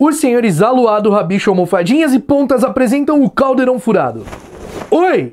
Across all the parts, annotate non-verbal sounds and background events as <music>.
Os senhores Aluado, Rabicho, Almofadinhas e Pontas apresentam o Caldeirão Furado. Oi!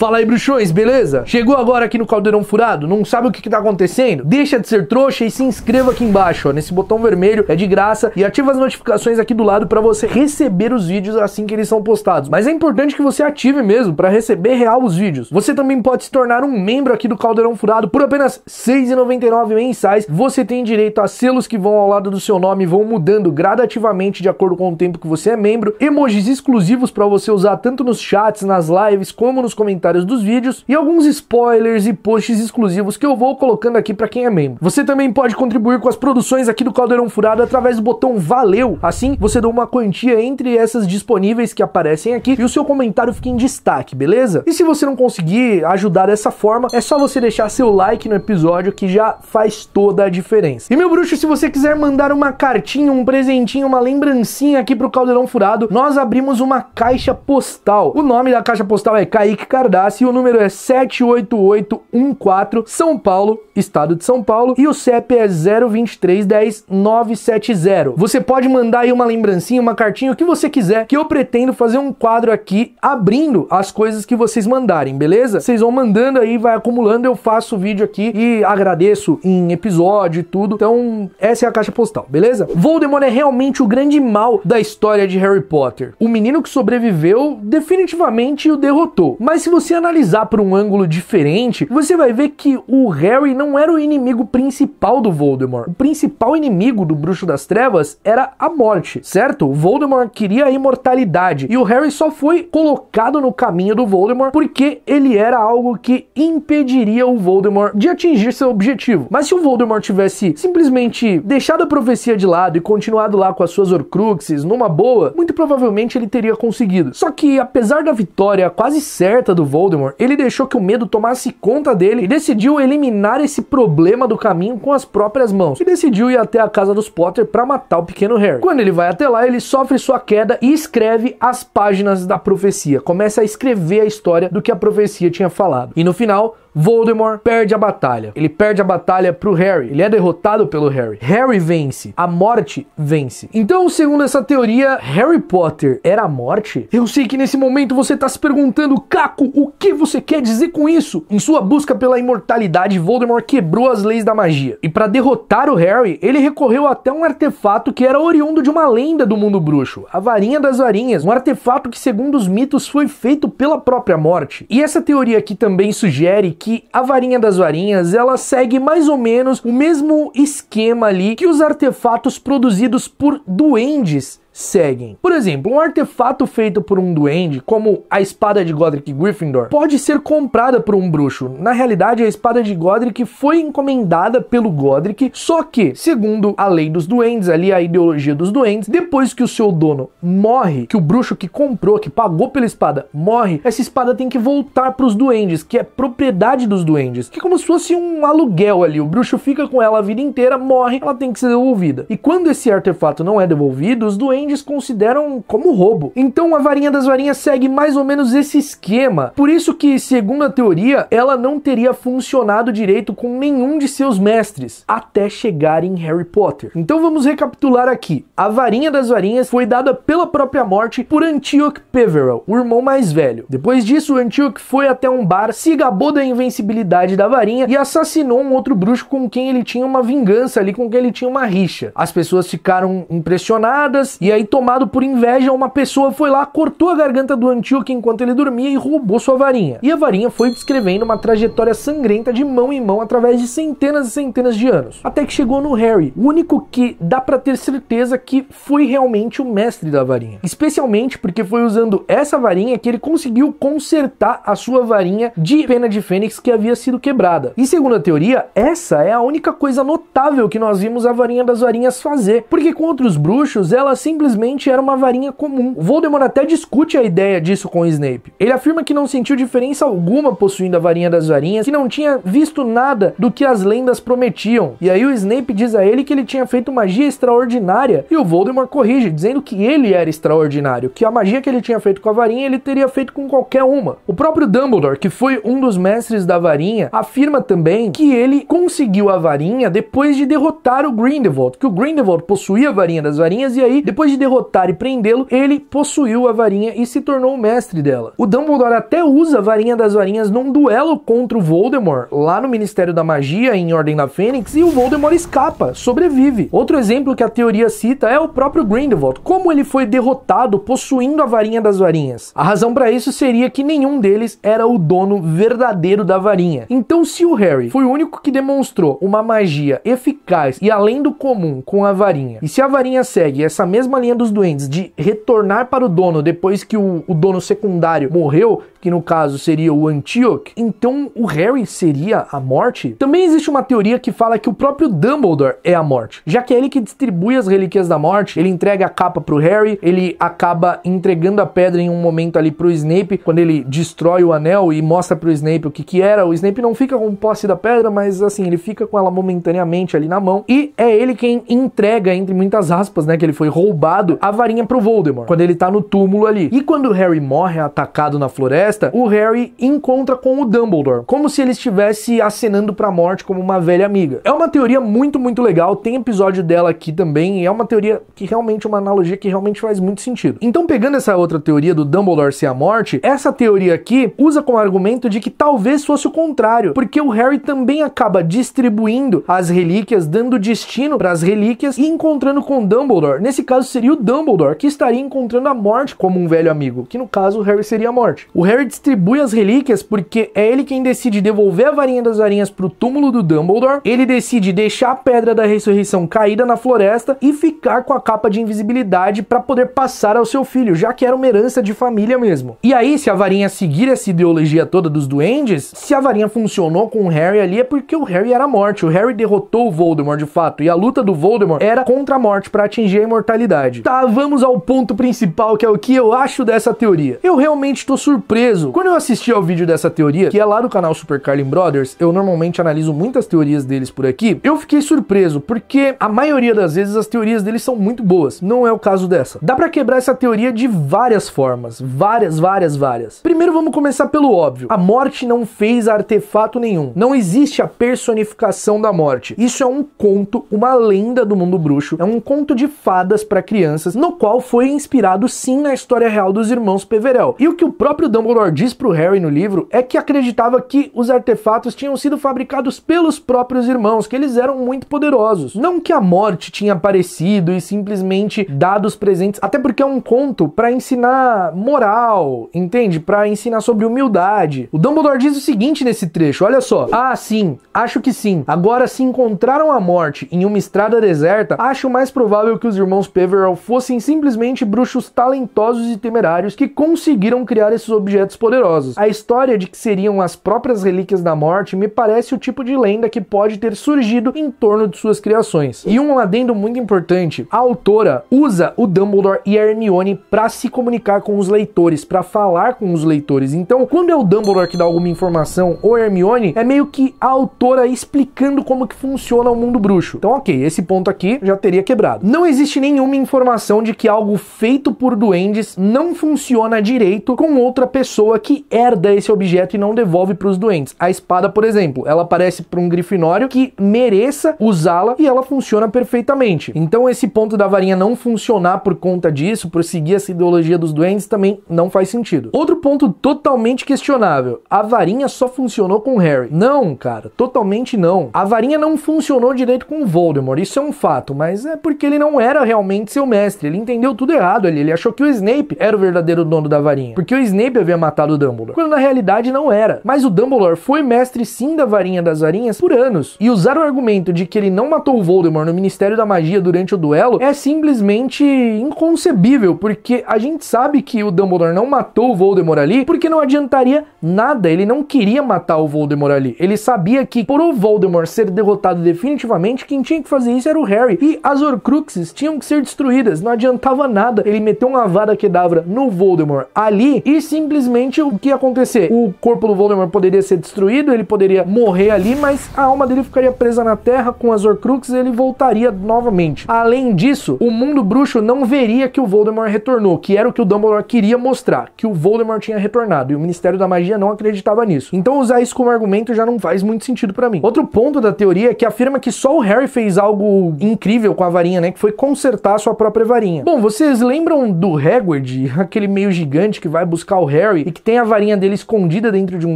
Fala aí, bruxões, beleza? Chegou agora aqui no Caldeirão Furado? Não sabe o que, que tá acontecendo? Deixa de ser trouxa e se inscreva aqui embaixo, ó, nesse botão vermelho, é de graça, e ativa as notificações aqui do lado para você receber os vídeos assim que eles são postados. Mas é importante que você ative mesmo para receber real os vídeos. Você também pode se tornar um membro aqui do Caldeirão Furado por apenas R$ 6,99 mensais. Você tem direito a selos que vão ao lado do seu nome e vão mudando gradativamente de acordo com o tempo que você é membro, emojis exclusivos para você usar tanto nos chats, nas lives, como nos comentários comentários dos vídeos e alguns spoilers e posts exclusivos que eu vou colocando aqui para quem é membro. Você também pode contribuir com as produções aqui do Caldeirão Furado através do botão Valeu. Assim, você dá uma quantia entre essas disponíveis que aparecem aqui e o seu comentário fica em destaque, beleza? E se você não conseguir ajudar dessa forma, é só você deixar seu like no episódio que já faz toda a diferença. E meu bruxo, se você quiser mandar uma cartinha, um presentinho, uma lembrancinha aqui pro Caldeirão Furado, nós abrimos uma caixa postal. O nome da caixa postal é Kaique Cardápio e o número é 78814 São Paulo, estado de São Paulo, e o CEP é 02310 970. Você pode mandar aí uma lembrancinha, uma cartinha, o que você quiser, que eu pretendo fazer um quadro aqui abrindo as coisas que vocês mandarem, beleza? Vocês vão mandando aí, vai acumulando, eu faço o vídeo aqui e agradeço em episódio e tudo. Então, essa é a caixa postal, beleza? Voldemort é realmente o grande mal da história de Harry Potter. O menino que sobreviveu definitivamente o derrotou. Mas se você você analisar por um ângulo diferente, você vai ver que o Harry não era o inimigo principal do Voldemort. O principal inimigo do Bruxo das Trevas era a morte, certo? O Voldemort queria a imortalidade e o Harry só foi colocado no caminho do Voldemort porque ele era algo que impediria o Voldemort de atingir seu objetivo. Mas se o Voldemort tivesse simplesmente deixado a profecia de lado e continuado lá com as suas Horcruxes numa boa, muito provavelmente ele teria conseguido. Só que apesar da vitória quase certa do Voldemort, Voldemort, ele deixou que o medo tomasse conta dele e decidiu eliminar esse problema do caminho com as próprias mãos. E decidiu ir até a casa dos Potter para matar o pequeno Harry. Quando ele vai até lá, ele sofre sua queda e escreve as páginas da profecia. Começa a escrever a história do que a profecia tinha falado. E no final, Voldemort perde a batalha. Ele perde a batalha pro Harry. Ele é derrotado pelo Harry. Harry vence. A morte vence. Então, segundo essa teoria, Harry Potter era a morte? Eu sei que nesse momento você tá se perguntando, Caco, o que você quer dizer com isso? Em sua busca pela imortalidade, Voldemort quebrou as leis da magia. E para derrotar o Harry, ele recorreu até um artefato que era oriundo de uma lenda do mundo bruxo, a varinha das varinhas, um artefato que segundo os mitos foi feito pela própria morte. E essa teoria aqui também sugere que a varinha das varinhas ela segue mais ou menos o mesmo esquema ali que os artefatos produzidos por duendes seguem. Por exemplo, um artefato feito por um duende, como a espada de Godric Gryffindor, pode ser comprada por um bruxo. Na realidade, a espada de Godric foi encomendada pelo Godric, só que, segundo a lei dos duendes, ali a ideologia dos duendes, depois que o seu dono morre, que o bruxo que comprou, que pagou pela espada, morre, essa espada tem que voltar para os duendes, que é propriedade dos duendes, que é como se fosse um aluguel ali. O bruxo fica com ela a vida inteira, morre, ela tem que ser devolvida. E quando esse artefato não é devolvido, os duendes consideram como roubo. Então a varinha das varinhas segue mais ou menos esse esquema. Por isso que, segundo a teoria, ela não teria funcionado direito com nenhum de seus mestres até chegar em Harry Potter. Então vamos recapitular aqui. A varinha das varinhas foi dada pela própria morte por Antioch Peverell, o irmão mais velho. Depois disso, Antioch foi até um bar, se gabou da invencibilidade da varinha e assassinou um outro bruxo com quem ele tinha uma vingança ali, com quem ele tinha uma rixa. As pessoas ficaram impressionadas e e aí, tomado por inveja, uma pessoa foi lá, cortou a garganta do Antíoco enquanto ele dormia e roubou sua varinha. E a varinha foi descrevendo uma trajetória sangrenta de mão em mão através de centenas e centenas de anos. Até que chegou no Harry, o único que dá para ter certeza que foi realmente o mestre da varinha. Especialmente porque foi usando essa varinha que ele conseguiu consertar a sua varinha de pena de fênix que havia sido quebrada. E segundo a teoria, essa é a única coisa notável que nós vimos a varinha das varinhas fazer, porque com outros bruxos ela sempre simplesmente era uma varinha comum. O Voldemort até discute a ideia disso com o Snape. Ele afirma que não sentiu diferença alguma possuindo a varinha das varinhas, que não tinha visto nada do que as lendas prometiam. E aí o Snape diz a ele que ele tinha feito magia extraordinária e o Voldemort corrige, dizendo que ele era extraordinário, que a magia que ele tinha feito com a varinha ele teria feito com qualquer uma. O próprio Dumbledore, que foi um dos mestres da varinha, afirma também que ele conseguiu a varinha depois de derrotar o Grindelwald, que o Grindelwald possuía a varinha das varinhas e aí, depois de derrotar e prendê-lo, ele possuiu a varinha e se tornou o mestre dela. O Dumbledore até usa a varinha das varinhas num duelo contra o Voldemort, lá no Ministério da Magia, em Ordem da Fênix, e o Voldemort escapa, sobrevive. Outro exemplo que a teoria cita é o próprio Grindelwald, como ele foi derrotado possuindo a varinha das varinhas. A razão para isso seria que nenhum deles era o dono verdadeiro da varinha. Então, se o Harry foi o único que demonstrou uma magia eficaz e além do comum com a varinha, e se a varinha segue essa mesma linha dos duendes de retornar para o dono depois que o, o dono secundário morreu, que no caso seria o Antioch, então o Harry seria a morte? Também existe uma teoria que fala que o próprio Dumbledore é a morte, já que é ele que distribui as relíquias da morte, ele entrega a capa pro Harry, ele acaba entregando a pedra em um momento ali pro Snape, quando ele destrói o anel e mostra pro Snape o que que era, o Snape não fica com posse da pedra, mas assim, ele fica com ela momentaneamente ali na mão, e é ele quem entrega, entre muitas aspas, né, que ele foi roubado, a varinha pro Voldemort, quando ele tá no túmulo ali. E quando o Harry morre atacado na floresta, o Harry encontra com o Dumbledore, como se ele estivesse acenando pra morte como uma velha amiga. É uma teoria muito, muito legal, tem episódio dela aqui também, e é uma teoria que realmente, uma analogia que realmente faz muito sentido. Então, pegando essa outra teoria do Dumbledore ser a morte, essa teoria aqui usa como argumento de que talvez fosse o contrário, porque o Harry também acaba distribuindo as relíquias, dando destino para as relíquias e encontrando com Dumbledore. Nesse caso seria o Dumbledore que estaria encontrando a morte como um velho amigo, que no caso o Harry seria a morte. O Harry distribui as relíquias porque é ele quem decide devolver a varinha das varinhas pro túmulo do Dumbledore. Ele decide deixar a pedra da ressurreição caída na floresta e ficar com a capa de invisibilidade para poder passar ao seu filho, já que era uma herança de família mesmo. E aí, se a varinha seguir essa ideologia toda dos duendes, se a varinha funcionou com o Harry ali é porque o Harry era morte. O Harry derrotou o Voldemort de fato, e a luta do Voldemort era contra a morte para atingir a imortalidade. Tá, vamos ao ponto principal, que é o que eu acho dessa teoria. Eu realmente tô surpreso. Quando eu assisti ao vídeo dessa teoria, que é lá do canal Super Carlin Brothers, eu normalmente analiso muitas teorias deles por aqui, eu fiquei surpreso, porque a maioria das vezes as teorias deles são muito boas. Não é o caso dessa. Dá para quebrar essa teoria de várias formas. Várias, várias, várias. Primeiro vamos começar pelo óbvio. A morte não fez artefato nenhum. Não existe a personificação da morte. Isso é um conto, uma lenda do mundo bruxo. É um conto de fadas para crianças, no qual foi inspirado sim na história real dos irmãos Peverell. E o que o próprio Dumbledore diz pro Harry no livro é que acreditava que os artefatos tinham sido fabricados pelos próprios irmãos, que eles eram muito poderosos. Não que a morte tinha aparecido e simplesmente dado os presentes, até porque é um conto para ensinar moral, entende? Para ensinar sobre humildade. O Dumbledore diz o seguinte nesse trecho, olha só. Ah, sim, acho que sim. Agora, se encontraram a morte em uma estrada deserta, acho mais provável que os irmãos Peverell fossem simplesmente bruxos talentosos e temerários que conseguiram criar esses objetos poderosos. A história de que seriam as próprias relíquias da morte me parece o tipo de lenda que pode ter surgido em torno de suas criações. E um adendo muito importante, a autora usa o Dumbledore e a Hermione para se comunicar com os leitores, para falar com os leitores. Então, quando é o Dumbledore que dá alguma informação ou Hermione, é meio que a autora explicando como que funciona o mundo bruxo. Então, ok, esse ponto aqui já teria quebrado. Não existe nenhuma informação de que algo feito por duendes não funciona direito com outra pessoa que herda esse objeto e não devolve para os doentes. A espada, por exemplo, ela aparece para um grifinório que mereça usá-la e ela funciona perfeitamente. Então esse ponto da varinha não funcionar por conta disso, por seguir essa ideologia dos doentes, também não faz sentido. Outro ponto totalmente questionável: a varinha só funcionou com Harry. Não, cara, totalmente não. A varinha não funcionou direito com Voldemort, isso é um fato, mas é porque ele não era realmente seu mestre. Ele entendeu tudo errado ali. Ele achou que o Snape era o verdadeiro dono da varinha. Porque o Snape havia matado o Dumbledore, quando na realidade não era. Mas o Dumbledore foi mestre sim da varinha das varinhas por anos. E usar o argumento de que ele não matou o Voldemort no Ministério da Magia durante o duelo é simplesmente inconcebível, porque a gente sabe que o Dumbledore não matou o Voldemort ali porque não adiantaria nada, ele não queria matar o Voldemort ali. Ele sabia que por o Voldemort ser derrotado definitivamente, quem tinha que fazer isso era o Harry. E as Horcruxes tinham que ser destruídas, não adiantava nada. Ele meteu uma vada quedavra no Voldemort ali e simplesmente o que ia acontecer? O corpo do Voldemort poderia ser destruído, ele poderia morrer ali, mas a alma dele ficaria presa na Terra com as Horcruxes e ele voltaria novamente. Além disso, o mundo bruxo não veria que o Voldemort retornou, que era o que o Dumbledore queria mostrar, que o Voldemort tinha retornado, e o Ministério da Magia não acreditava nisso. Então usar isso como argumento já não faz muito sentido para mim. Outro ponto da teoria é que afirma que só o Harry fez algo incrível com a varinha, né, que foi consertar sua própria varinha. Bom, vocês lembram do Hagrid, <laughs> aquele meio gigante que vai buscar o Harry e que tem a varinha dele escondida dentro de um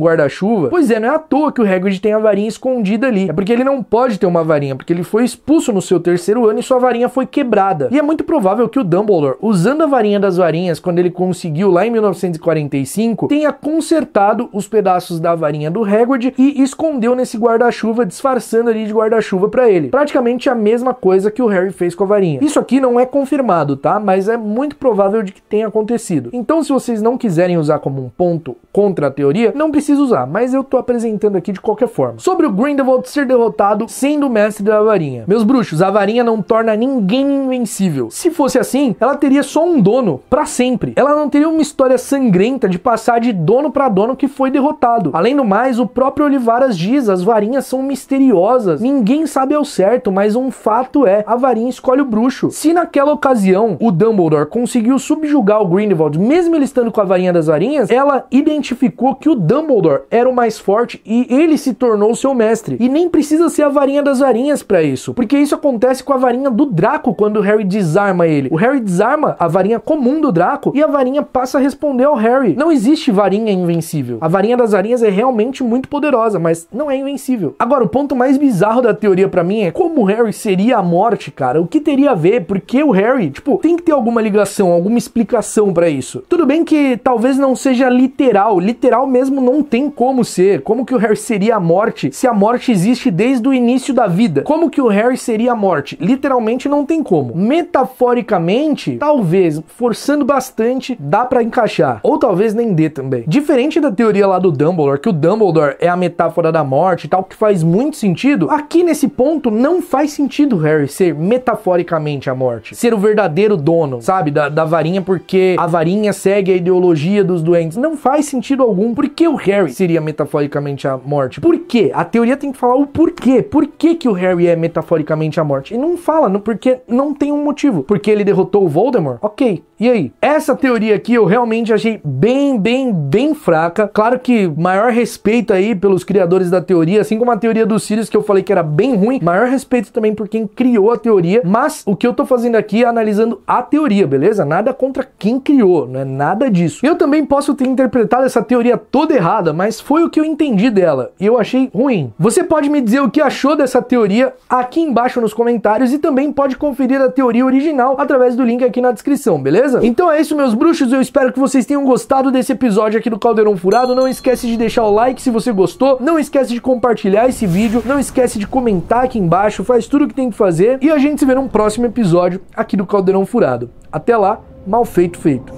guarda-chuva? Pois é, não é à toa que o Hagrid tem a varinha escondida ali. É porque ele não pode ter uma varinha, porque ele foi expulso no seu terceiro ano e sua varinha foi quebrada. E é muito provável que o Dumbledore, usando a varinha das varinhas quando ele conseguiu lá em 1945, tenha consertado os pedaços da varinha do Hagrid e escondeu nesse guarda-chuva, disfarçando ali de guarda-chuva para ele. Praticamente a mesma coisa que o Harry fez com a varinha. Isso aqui não é confirmado, tá? Mas é muito provável de que tenha acontecido. Então, se vocês não quiserem usar como um ponto contra a teoria, não precisa usar, mas eu tô apresentando aqui de qualquer forma. Sobre o Grindelwald ser derrotado sendo o mestre da varinha. Meus bruxos, a varinha não torna ninguém invencível. Se fosse assim, ela teria só um dono para sempre. Ela não teria uma história sangrenta de passar de dono para dono que foi derrotado. Além do mais, o próprio Olivaras diz, as varinhas são misteriosas. Ninguém sabe ao certo, mas um fato é, a varinha escolhe o bruxo. Se naquela ocasião o Dumbledore conseguiu subjugar o Grindelwald, mesmo ele estando com a varinha das varinhas, ela identificou que o Dumbledore era o mais forte e ele se tornou seu mestre. E nem precisa ser a varinha das varinhas para isso, porque isso acontece com a varinha do Draco quando o Harry desarma ele. O Harry desarma a varinha comum do Draco e a varinha passa a responder ao Harry. Não existe varinha invencível. A varinha das varinhas é realmente muito poderosa, mas não é invencível. Agora, o ponto mais bizarro da teoria para mim é como o Harry seria a morte, cara. O que teria a ver? Porque o Harry, tipo, tem que ter alguma ligação, alguma explicação para isso. Tudo bem que talvez não seja literal, literal mesmo não tem como ser. Como que o Harry seria a morte se a morte existe desde o início da vida? Como que o Harry seria a morte? Literalmente não tem como. Metaforicamente, talvez, forçando bastante, dá para encaixar. Ou talvez nem dê também. Diferente da teoria lá do Dumbledore, que o Dumbledore é a metáfora da morte e tal, que faz muito sentido, aqui nesse ponto não faz sentido o Harry ser metaforicamente a morte. Ser o verdadeiro dono, sabe, da, da varinha, porque a varinha segue a ideologia dos doentes. Não faz sentido algum. Por que o Harry seria metaforicamente a morte? Por quê? A teoria tem que falar o porquê. Por que, que o Harry é metaforicamente a morte? E não fala, não, porque não tem um motivo. Porque ele derrotou o Voldemort? Ok. E aí? Essa teoria aqui eu realmente achei bem, bem, bem fraca. Claro que maior respeito aí pelos criadores da teoria, assim como a teoria dos Sirius que eu falei que era bem ruim, maior respeito também por quem criou a teoria. Mas o que eu tô fazendo aqui é analisando a teoria, beleza? Nada contra quem criou, não é nada disso. Eu também ter interpretado essa teoria toda errada, mas foi o que eu entendi dela e eu achei ruim. Você pode me dizer o que achou dessa teoria aqui embaixo nos comentários e também pode conferir a teoria original através do link aqui na descrição, beleza? Então é isso, meus bruxos. Eu espero que vocês tenham gostado desse episódio aqui do Caldeirão Furado. Não esquece de deixar o like se você gostou. Não esquece de compartilhar esse vídeo. Não esquece de comentar aqui embaixo. Faz tudo o que tem que fazer. E a gente se vê num próximo episódio aqui do Caldeirão Furado. Até lá, mal feito feito.